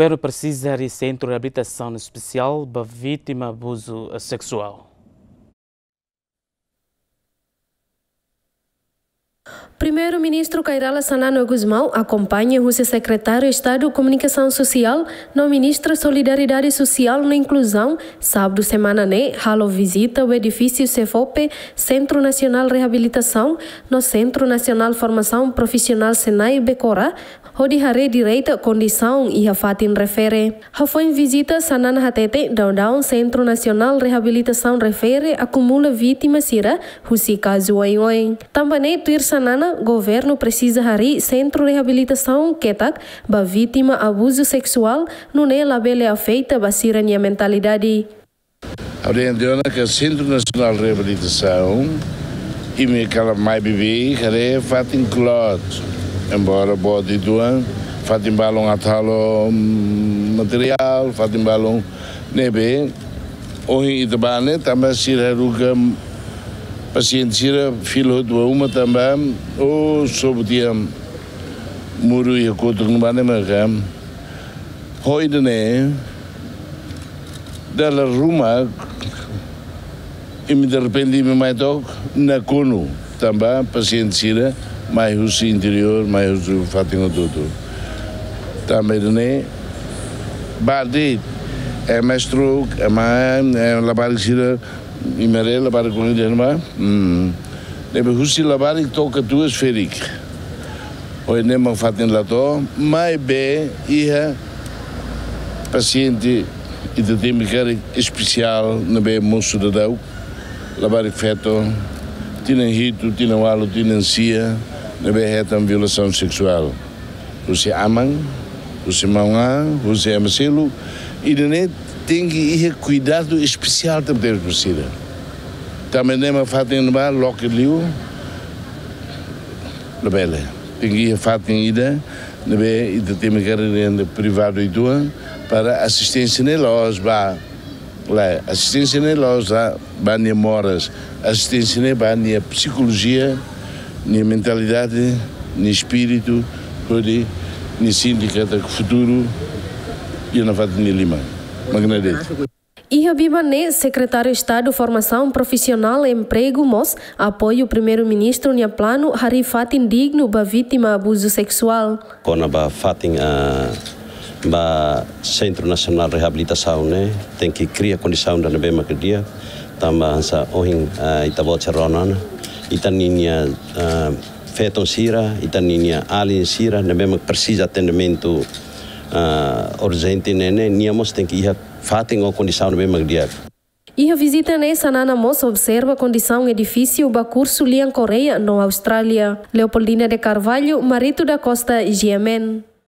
governo precisa de centro de reabilitação especial para vítima de abuso sexual. Primeiro-Ministro Cairala Sanano Guzmão acompanha o secretário de Estado de Comunicação Social no Ministro Solidariedade Social e Inclusão, sábado semana né, halo visita o edifício CEFOPE, Centro Nacional Reabilitação, no Centro Nacional Formação Profissional Senai Becora, onde hare direita condição e a fatin refere. Ha foi visita sanana hatete down Centro Nacional Reabilitação refere acumula vítimas sira husi caso oin Também tuir sanana governo precisa hari Centro Reabilitação ketak ba vítima abuso sexual no ne labele afeita basira nia mentalidade. Orientando que o Centro Nacional de Reabilitação e me cala mais bebê, que fatin clot embora pode tuan fatim balong atalo material fatim balong nebe ohi itbane tambah sira ruga paciente sira filo dua uma tambah o sobutiam muru ya kotung bane makam hoi dene dalam rumah imi de repente me mai tok na kono tambah paciente mais o interior, mais o fatinho tudo. Também né, badi é mestro, é mais é lavar gira, e mere lavar com ele não Hum. Nebe husi lavar e toca duas ferik. Oi nem uma fatinho lá to, mais bem ia paciente e de tema especial na bem moço de deu, lavar feto, tinha rito, tinha walo, tinha cia nabehetan violação sexual. Você amam, você manga, você ama selo, e né, tem que ir cuidado especial também si. Também nem uma fatem no bar, loque liu, na bela. Tem que ir fatem ida, na be e tem uma carreira privado e tua para assistência nelos, ba lá, assistência nelos, lá, ba moras, assistência ne ba psicologia minha mentalidade, meu espírito, pode, minha sindicato futuro e na fata de Lima. Magnadeiro. Iha Bibane, secretário de Estado Formação Profissional e Emprego MOS, apoia o primeiro-ministro no plano Hari Fatin digno ba vítima abuso sexual. Kona ba Fatin a ba Centro Nacional de Reabilitação, né? Tem que criar condição da que dia, tamba sa ohin uh, itabo cerona, itaninia uh, feton sira, itaninia alien sira, na mesmo precisa atendimento uh, urgente nene, niamos tem que ir fatem a condição mesma dia. E a visita nessa Nana Moça observa a condição edifício do curso Lian Coreia, na Austrália. Leopoldina de Carvalho, Marito da Costa, Yemen.